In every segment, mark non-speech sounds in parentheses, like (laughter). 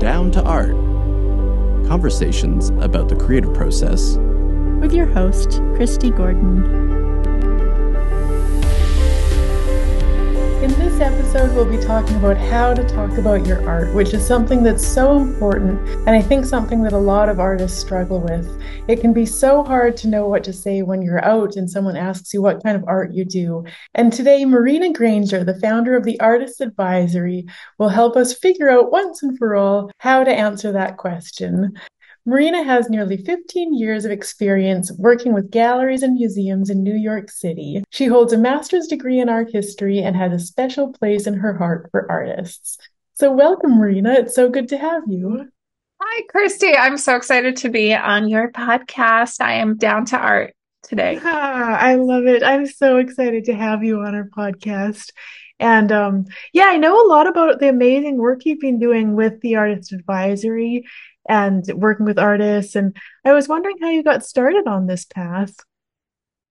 Down to Art Conversations about the creative process. With your host, Kristy Gordon. In this episode, we'll be talking about how to talk about your art, which is something that's so important, and I think something that a lot of artists struggle with. It can be so hard to know what to say when you're out and someone asks you what kind of art you do. And today, Marina Granger, the founder of the Artist Advisory, will help us figure out once and for all how to answer that question. Marina has nearly 15 years of experience working with galleries and museums in New York City. She holds a master's degree in art history and has a special place in her heart for artists. So, welcome, Marina. It's so good to have you. Hi, Kristy. I'm so excited to be on your podcast. I am down to art today. Ah, I love it. I'm so excited to have you on our podcast. And um, yeah, I know a lot about the amazing work you've been doing with the Artist Advisory and working with artists. And I was wondering how you got started on this path.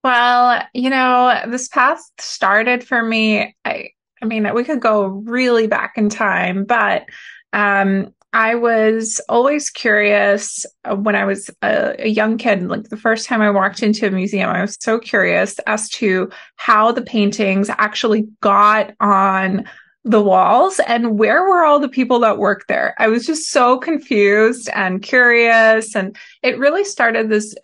Well, you know, this path started for me. I, I mean, we could go really back in time, but um, I was always curious uh, when I was a, a, young kid. Like the first time I walked into a museum, I was so curious as to how the paintings actually got on the walls and where were all the people that worked there? I was just so confused and curious. And it really started this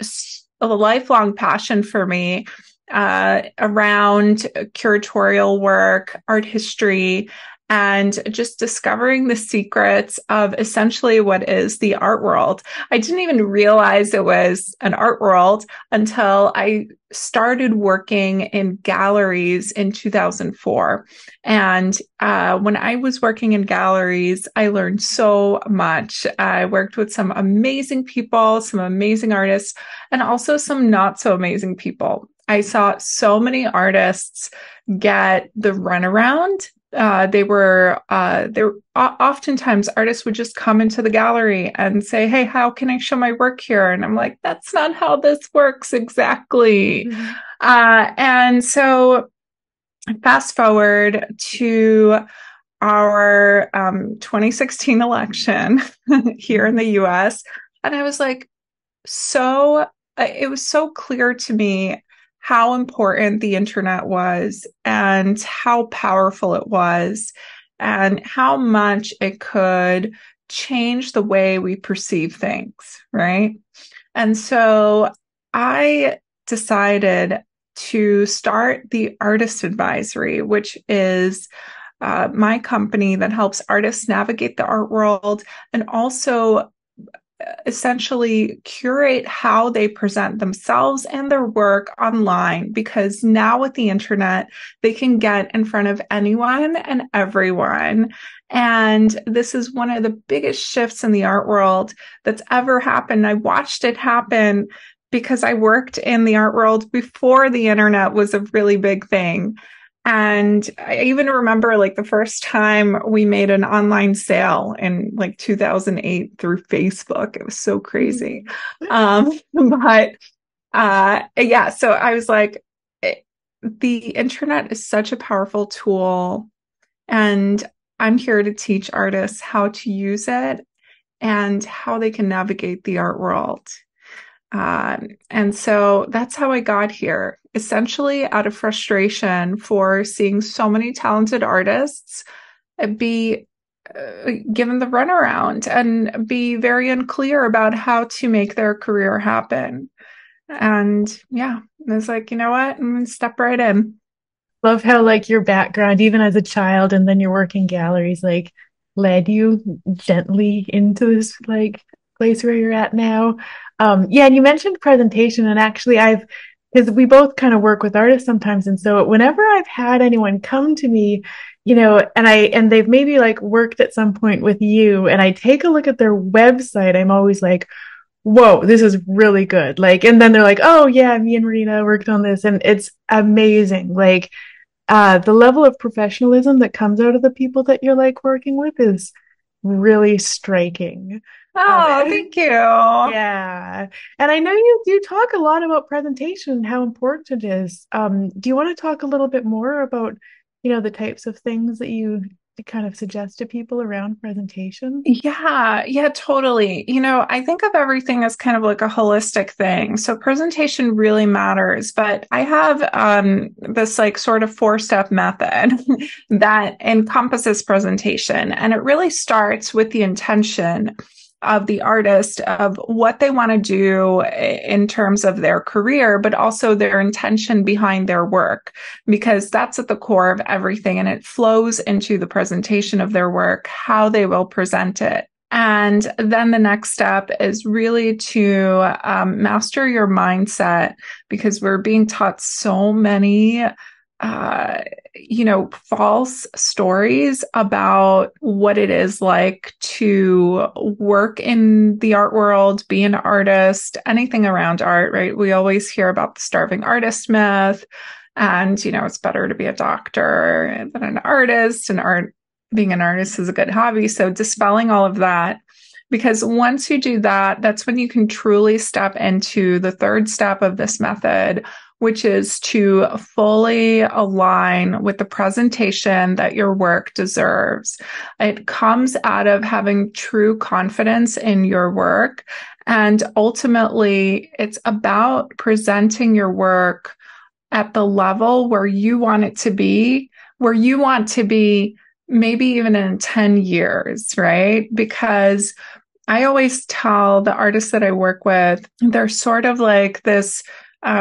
lifelong passion for me uh, around curatorial work, art history, and just discovering the secrets of essentially what is the art world. I didn't even realize it was an art world until I started working in galleries in 2004. And uh, when I was working in galleries, I learned so much. I worked with some amazing people, some amazing artists, and also some not so amazing people. I saw so many artists get the runaround uh, they were uh, they were oftentimes artists would just come into the gallery and say, "Hey, how can I show my work here?" And I'm like, "That's not how this works exactly." Mm-hmm. Uh, and so, fast forward to our um, 2016 election (laughs) here in the U.S., and I was like, so uh, it was so clear to me how important the internet was and how powerful it was and how much it could change the way we perceive things, right? And so I decided to start the Artist Advisory, which is uh, my company that helps artists navigate the art world and also essentially curate how they present themselves and their work online because now with the internet, they can get in front of anyone and everyone. And this is one of the biggest shifts in the art world that's ever happened. I watched it happen because I worked in the art world before the internet was a really big thing. And I even remember like the first time we made an online sale in like 2008 through Facebook. It was so crazy. Um, (laughs) but uh, yeah, so I was like, eh, the internet is such a powerful tool. And I'm here to teach artists how to use it and how they can navigate the art world. Um, and so that's how I got here, essentially out of frustration for seeing so many talented artists be uh, given the runaround and be very unclear about how to make their career happen. And yeah, I was like, you know what? I'm going to step right in. Love how, like, your background, even as a child, and then your working galleries, like, led you gently into this, like, place where you're at now. Um, yeah, and you mentioned presentation, and actually, I've because we both kind of work with artists sometimes, and so whenever I've had anyone come to me, you know, and I and they've maybe like worked at some point with you, and I take a look at their website, I'm always like, whoa, this is really good. Like, and then they're like, oh yeah, me and Marina worked on this, and it's amazing. Like, uh, the level of professionalism that comes out of the people that you're like working with is really striking. Oh, thank you. Yeah. And I know you do talk a lot about presentation and how important it is. Um, do you want to talk a little bit more about, you know, the types of things that you kind of suggest to people around presentation? Yeah, yeah, totally. You know, I think of everything as kind of like a holistic thing. So presentation really matters, but I have um, this like sort of four step method (laughs) that encompasses presentation. And it really starts with the intention of the artist of what they want to do in terms of their career, but also their intention behind their work, because that's at the core of everything. And it flows into the presentation of their work, how they will present it. And then the next step is really to um, master your mindset because we're being taught so many uh, you know, false stories about what it is like to work in the art world, be an artist, anything around art, right? We always hear about the starving artist myth. And, you know, it's better to be a doctor than an artist, and art, being an artist is a good hobby. So dispelling all of that because once you do that, that's when you can truly step into the third step of this method, which is to fully align with the presentation that your work deserves. It comes out of having true confidence in your work. And ultimately, it's about presenting your work at the level where you want it to be, where you want to be maybe even in 10 years, right? Because I always tell the artists that I work with, they're sort of like this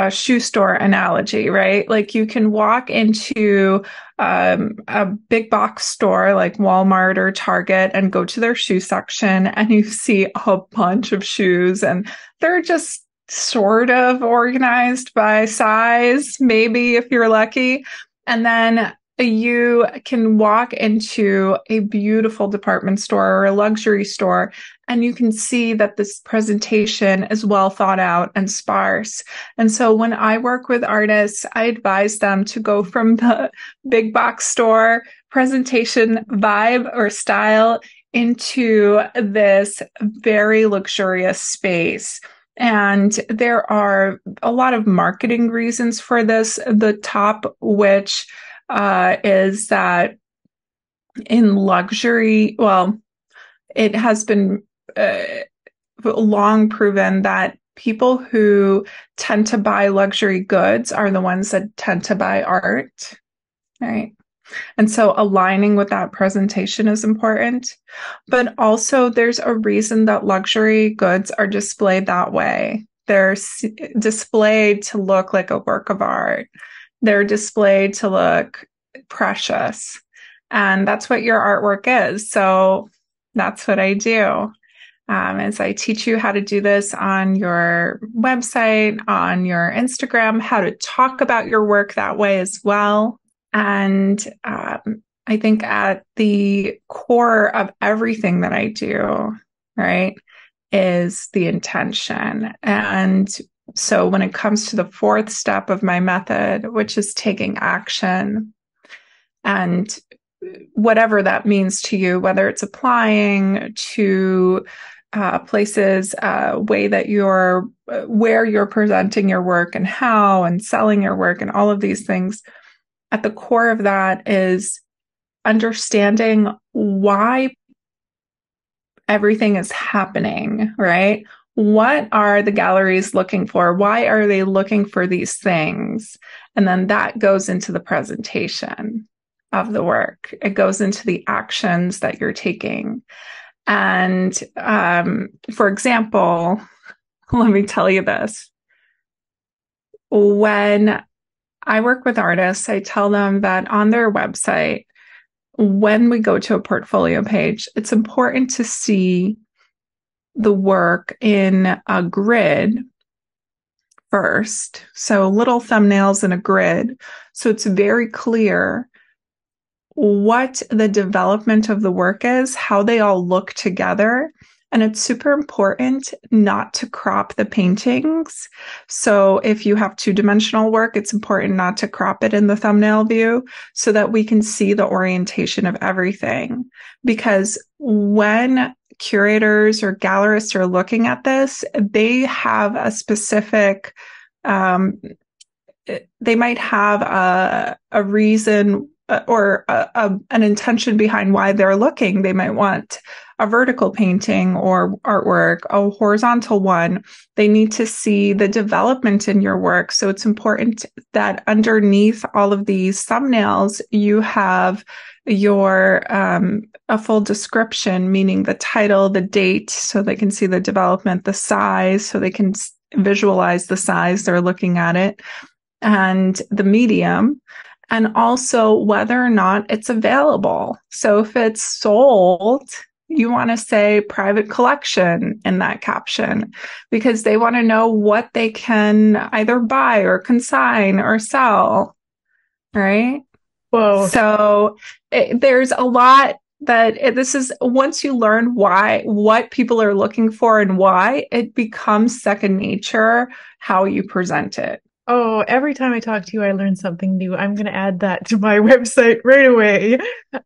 shoe store analogy, right? Like you can walk into um, a big box store like Walmart or Target and go to their shoe section and you see a bunch of shoes and they're just sort of organized by size, maybe if you're lucky. And then you can walk into a beautiful department store or a luxury store and you can see that this presentation is well thought out and sparse. And so when I work with artists, I advise them to go from the big box store presentation vibe or style into this very luxurious space. And there are a lot of marketing reasons for this. The top, which uh, is that in luxury, well, it has been uh, long proven that people who tend to buy luxury goods are the ones that tend to buy art, right? And so aligning with that presentation is important. But also, there's a reason that luxury goods are displayed that way. They're displayed to look like a work of art they're displayed to look precious. And that's what your artwork is. So that's what I do. Um, I teach you how to do this on your website, on your Instagram, how to talk about your work that way as well. And um, I think at the core of everything that I do, right, is the intention. And so when it comes to the fourth step of my method, which is taking action and whatever that means to you, whether it's applying to uh, places, uh, way that you're, where you're presenting your work and how and selling your work and all of these things. At the core of that is understanding why everything is happening, right? what are the galleries looking for? Why are they looking for these things? And then that goes into the presentation of the work. It goes into the actions that you're taking. And um, for example, (laughs) let me tell you this. When I work with artists, I tell them that on their website, when we go to a portfolio page, it's important to see the work in a grid first. So little thumbnails in a grid. So it's very clear what the development of the work is, how they all look together. And it's super important not to crop the paintings. So if you have two dimensional work, it's important not to crop it in the thumbnail view so that we can see the orientation of everything. Because when curators or gallerists are looking at this, they have a specific, um, they might have a, a reason Uh, or a, a, an intention behind why they're looking. They might want a vertical painting or artwork, a horizontal one. They need to see the development in your work. So it's important that underneath all of these thumbnails, you have your um, a full description, meaning the title, the date, so they can see the development, the size, so they can visualize the size they're looking at it, and the medium, and also whether or not it's available. So if it's sold, you want to say private collection in that caption because they want to know what they can either buy or consign or sell. Right. Whoa. So it, there's a lot that it, this is once you learn why, what people are looking for and why, it becomes second nature how you present it. Oh, every time I talk to you, I learn something new. I'm going to add that to my (laughs) website right away.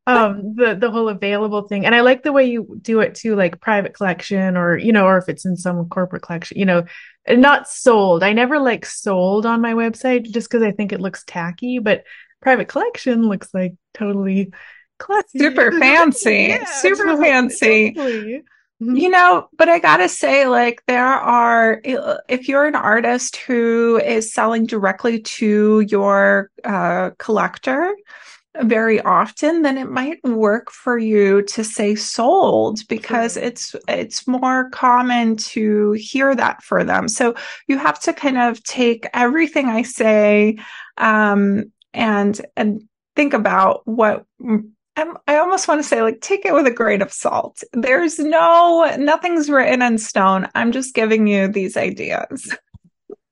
Um, the, the whole available thing. And I like the way you do it too, like private collection or, you know, or if it's in some corporate collection, you know, not sold. I never like sold on my website just because I think it looks tacky, but private collection looks like totally classy. Super (laughs) fancy. yeah, super totally, fancy. Totally. Mm-hmm. You know, but I gotta say, like, there are, if you're an artist who is selling directly to your uh, collector very often, then it might work for you to say sold because sure. it's it's more common to hear that for them. So you have to kind of take everything I say um, and and think about what I'm, I almost want to say, like, take it with a grain of salt. There's no, nothing's written in stone. I'm just giving you these ideas.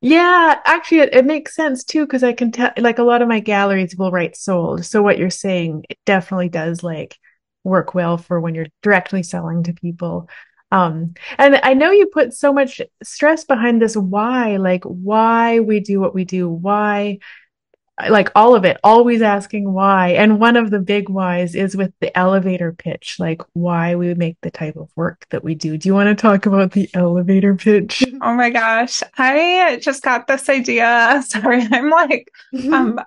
Yeah, actually, it, it makes sense too, because I can tell, like, a lot of my galleries will write sold. So, what you're saying, it definitely does, like, work well for when you're directly selling to people. Um, and I know you put so much stress behind this why, like, why we do what we do, why like all of it, always asking why. And one of the big whys is with the elevator pitch, like why we make the type of work that we do. Do you want to talk about the elevator pitch? (laughs) Oh my gosh. I just got this idea. (laughs) Sorry. I'm like, um,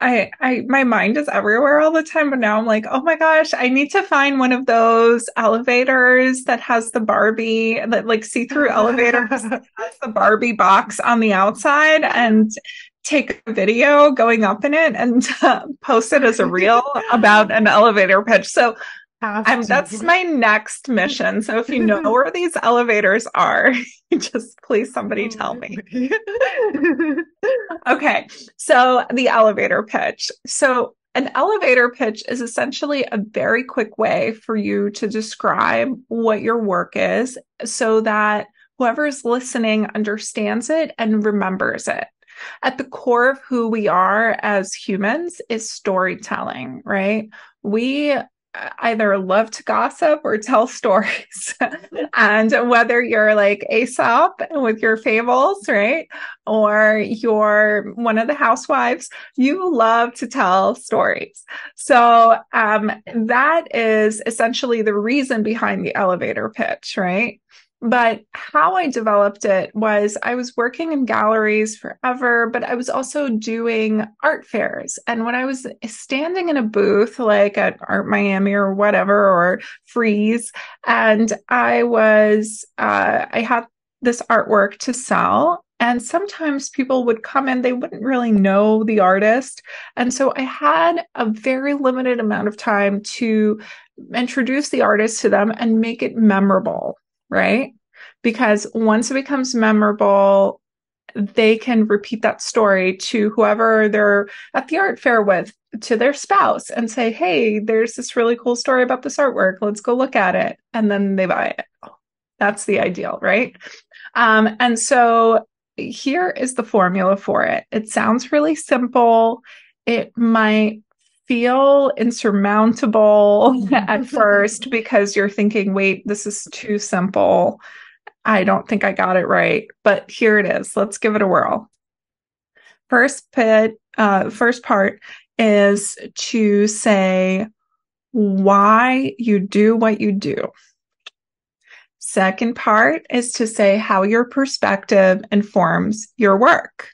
I, I, my mind is everywhere all the time, but now I'm like, oh my gosh, I need to find one of those elevators that has the Barbie, that like see through elevators, (laughs) has the Barbie box on the outside and take a video going up in it and (laughs) uh, post it as a reel about an elevator pitch. So I'm, that's my next mission. So if you know (laughs) where these elevators are, (laughs) just please somebody tell me. okay. So the elevator pitch. So an elevator pitch is essentially a very quick way for you to describe what your work is so that whoever is listening understands it and remembers it at the core of who we are as humans is storytelling, right? We uh, either love to gossip or tell (laughs) stories. and whether you're like Aesop with your fables, right? Or you're one of the housewives, you love to tell stories. So um, that is essentially the reason behind the elevator pitch, right? But how I developed it was I was working in galleries forever, but I was also doing art fairs. And when I was standing in a booth, like at Art Miami or whatever, or Frieze, and I was, uh, I had this artwork to sell. And sometimes people would come in, they wouldn't really know the artist. And so I had a very limited amount of time to introduce the artist to them and make it memorable right? Because once it becomes memorable, they can repeat that story to whoever they're at the art fair with, to their spouse, and say, Hey, there's this really cool story about this artwork. Let's go look at it. And then they buy it. That's the ideal, right? Um, and so here is the formula for it. It sounds really simple. It might feel insurmountable (laughs) at first because you're thinking, wait, this is too simple. I don't think I got it right, but here it is. Let's give it a whirl. First pit, uh, first part is to say why you do what you do. Second part is to say how your perspective informs your work.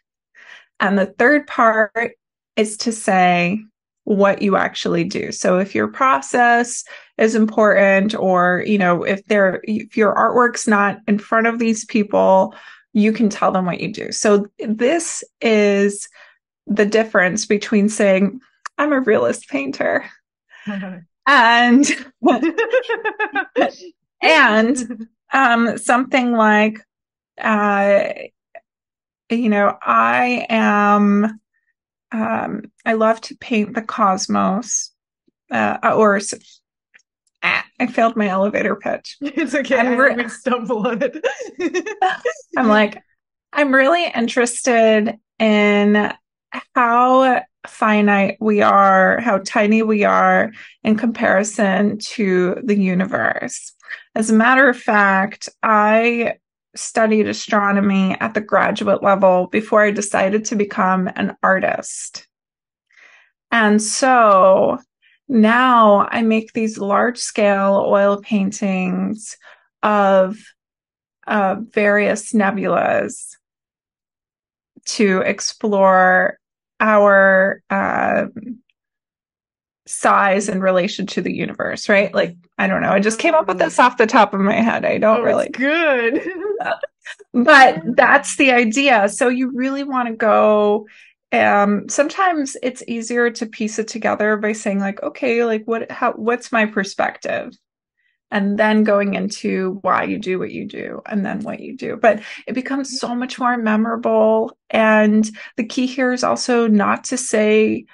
And the third part is to say what you actually do. So if your process is important or, you know, if there if your artwork's not in front of these people, you can tell them what you do. So this is the difference between saying I'm a realist painter and (laughs) and (laughs) um something like uh you know, I am um, I love to paint the cosmos, uh, or ah, I failed my elevator pitch. (laughs) It's okay. I'm re- we stumble on it. (laughs) I'm like, I'm really interested in how finite we are, how tiny we are in comparison to the universe. As a matter of fact, I studied astronomy at the graduate level before I decided to become an artist. And so now I make these large scale oil paintings of uh, various nebulas to explore our um, size in relation to the universe, right? Like, I don't know. I just came up with this off the top of my head. I don't oh, really. good. (laughs) but that's the idea. So you really want to go. Um, sometimes it's easier to piece it together by saying like, okay, like what, how, what's my perspective? And then going into why you do what you do and then what you do. But it becomes so much more memorable. And the key here is also not to say,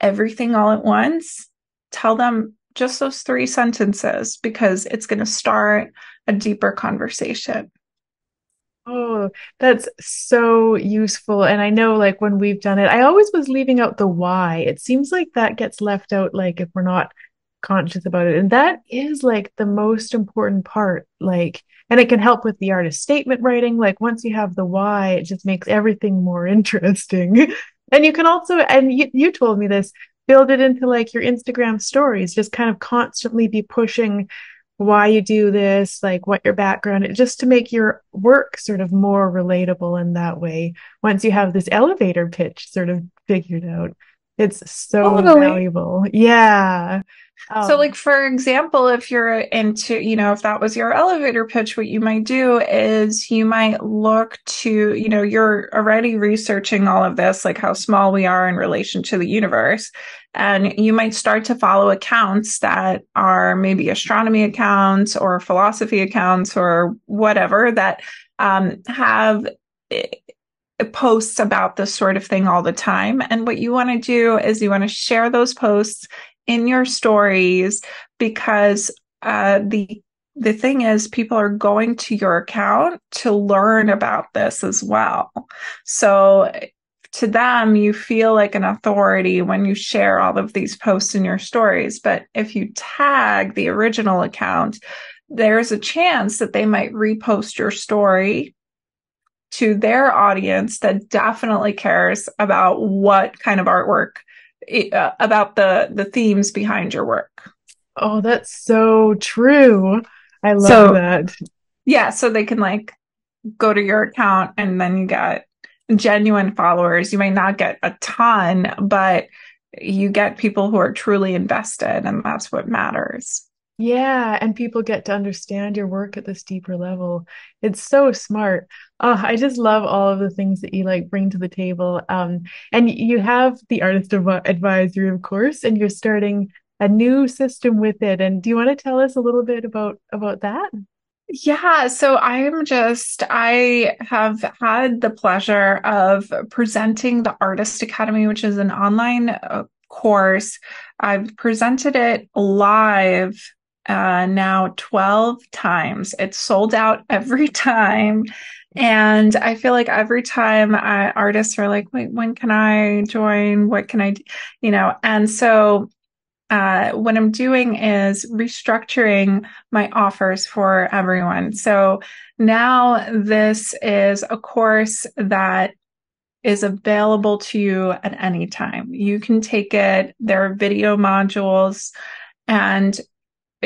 everything all at once, tell them just those three sentences because it's going to start a deeper conversation. Oh, that's so useful. And I know, like, when we've done it, I always was leaving out the why. It seems like that gets left out, like, if we're not conscious about it. And that is like the most important part. Like, and it can help with the artist statement writing. Like, once you have the why, it just makes everything more (laughs) interesting. And you can also, and you, you told me this, build it into like your Instagram stories, just kind of constantly be pushing why you do this, like what your background is, just to make your work sort of more relatable in that way. Once you have this elevator pitch sort of figured out, it's so totally. valuable. Yeah. Um, so, like, for example, if you're into, you know, if that was your elevator pitch, what you might do is you might look to, you know, you're already researching all of this, like how small we are in relation to the universe. And you might start to follow accounts that are maybe astronomy accounts or philosophy accounts or whatever that um, have eh, posts about this sort of thing all the time. And what you want to do is you want to share those posts in your stories because uh, the the thing is people are going to your account to learn about this as well. So to them you feel like an authority when you share all of these posts in your stories but if you tag the original account there's a chance that they might repost your story to their audience that definitely cares about what kind of artwork uh, about the the themes behind your work. Oh, that's so true. I love so, that. Yeah, so they can like go to your account and then you get genuine followers. You may not get a ton, but you get people who are truly invested and that's what matters. Yeah, and people get to understand your work at this deeper level. It's so smart. Oh, I just love all of the things that you like bring to the table. Um, and you have the artist advisory, of course, and you're starting a new system with it. And do you want to tell us a little bit about about that? Yeah, so I'm just, I have had the pleasure of presenting the Artist Academy, which is an online uh, course. I've presented it live uh, now 12 times. It's sold out every time. And I feel like every time I, artists are like, wait, when can I join? What can I do? You know, and so uh, what I'm doing is restructuring my offers for everyone. So now this is a course that is available to you at any time. You can take it. There are video modules and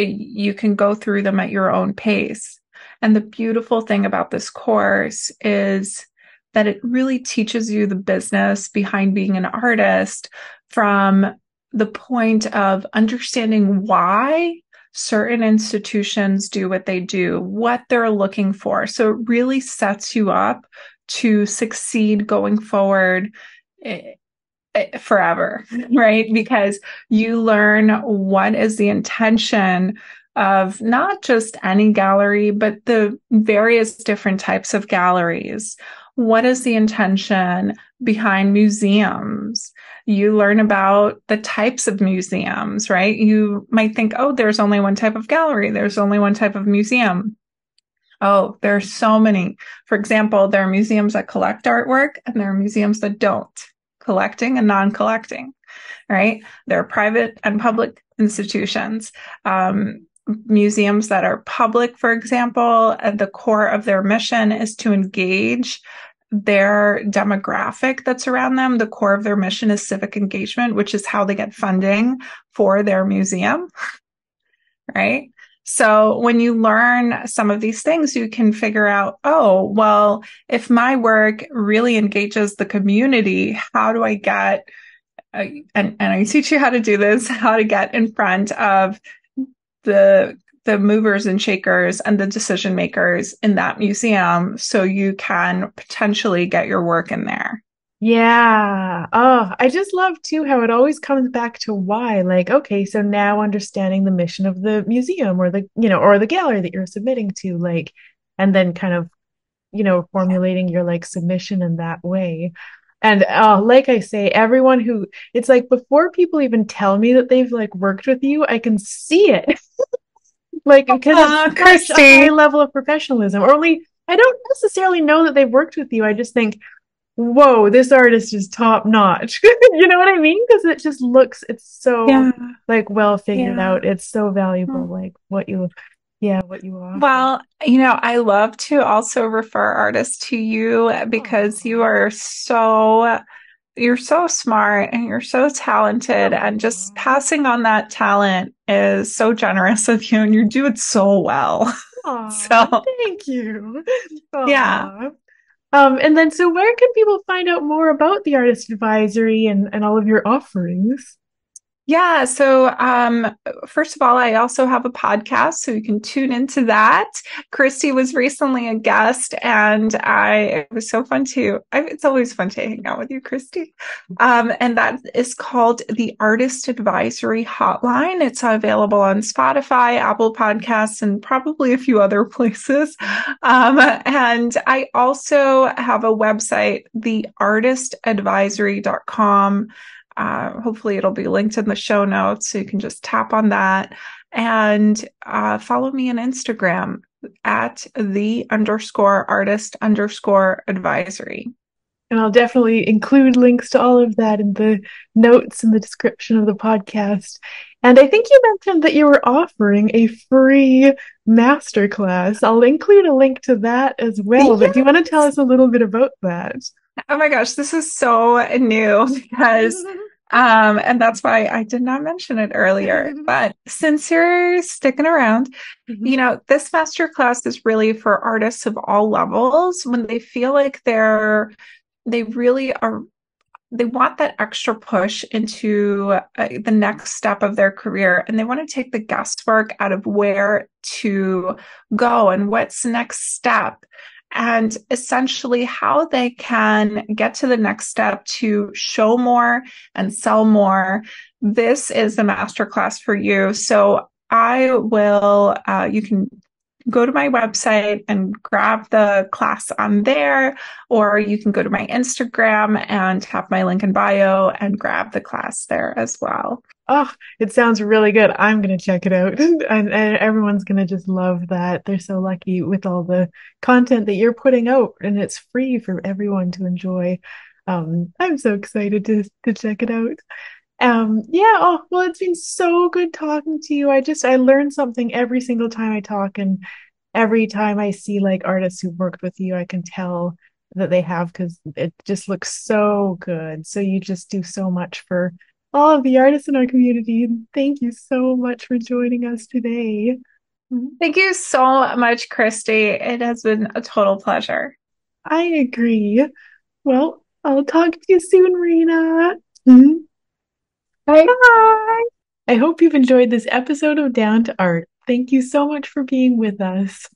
you can go through them at your own pace. And the beautiful thing about this course is that it really teaches you the business behind being an artist from the point of understanding why certain institutions do what they do, what they're looking for. So it really sets you up to succeed going forward eh, forever, (laughs) right? Because you learn what is the intention of not just any gallery, but the various different types of galleries. What is the intention behind museums? You learn about the types of museums, right? You might think, oh, there's only one type of gallery. There's only one type of museum. Oh, there are so many. For example, there are museums that collect artwork and there are museums that don't, collecting and non collecting, right? There are private and public institutions. Um, museums that are public, for example, the core of their mission is to engage their demographic that's around them. The core of their mission is civic engagement, which is how they get funding for their museum. (laughs) right. So when you learn some of these things, you can figure out, oh, well, if my work really engages the community, how do I get, uh, and, and I teach you how to do this, (laughs) how to get in front of the the movers and shakers and the decision makers in that museum so you can potentially get your work in there. Yeah. Oh, I just love too how it always comes back to why. Like, okay, so now understanding the mission of the museum or the, you know, or the gallery that you're submitting to, like, and then kind of, you know, formulating your like submission in that way. And uh, like I say, everyone who it's like before people even tell me that they've like worked with you, I can see it. (laughs) like because uh, it's a high level of professionalism. Or only I don't necessarily know that they've worked with you. I just think, whoa, this artist is top notch. (laughs) you know what I mean? Because it just looks it's so yeah. like well figured yeah. out. It's so valuable, mm. like what you yeah what you are well you know i love to also refer artists to you because you are so you're so smart and you're so talented and just passing on that talent is so generous of you and you do it so well (laughs) Aww, so thank you Aww. yeah um and then so where can people find out more about the artist advisory and and all of your offerings yeah. So, um, first of all, I also have a podcast, so you can tune into that. Kristy was recently a guest, and I it was so fun to. I, it's always fun to hang out with you, Kristy. Um, and that is called the Artist Advisory Hotline. It's available on Spotify, Apple Podcasts, and probably a few other (laughs) places. Um, and I also have a website, theartistadvisory.com. Uh, hopefully, it'll be linked in the show notes. So you can just tap on that and uh, follow me on Instagram at the underscore artist underscore advisory. And I'll definitely include links to all of that in the notes in the description of the podcast. And I think you mentioned that you were offering a free masterclass. I'll include a link to that as well. Yes. But do you want to tell us a little bit about that? Oh my gosh, this is so new (laughs) because (laughs) Um, and that's why I did not mention it earlier. (laughs) But since you're sticking around, mm-hmm. you know, this masterclass is really for artists of all levels when they feel like they're, they really are, they want that extra push into uh, the next step of their career and they want to take the guesswork out of where to go and what's next step and essentially how they can get to the next step to show more and sell more. This is a masterclass for you. So I will, uh, you can go to my website and grab the class on there, or you can go to my Instagram and have my link in bio and grab the class there as well. Oh, it sounds really good. I'm going to check it out. (laughs) and, and everyone's going to just love that. They're so lucky with all the content that you're putting out and it's free for everyone to enjoy. Um, I'm so excited to, to check it out. Um, yeah. Oh, well, it's been so good talking to you. I just, I learn something every single time I talk and every time I see like artists who've worked with you, I can tell that they have because it just looks so good. So you just do so much for all of the artists in our community. And thank you so much for joining us today. Thank you so much, Kristy. It has been a total pleasure. I agree. Well, I'll talk to you soon, Rena. Mm-hmm. Bye. Bye. I hope you've enjoyed this episode of Down to Art. Thank you so much for being with us.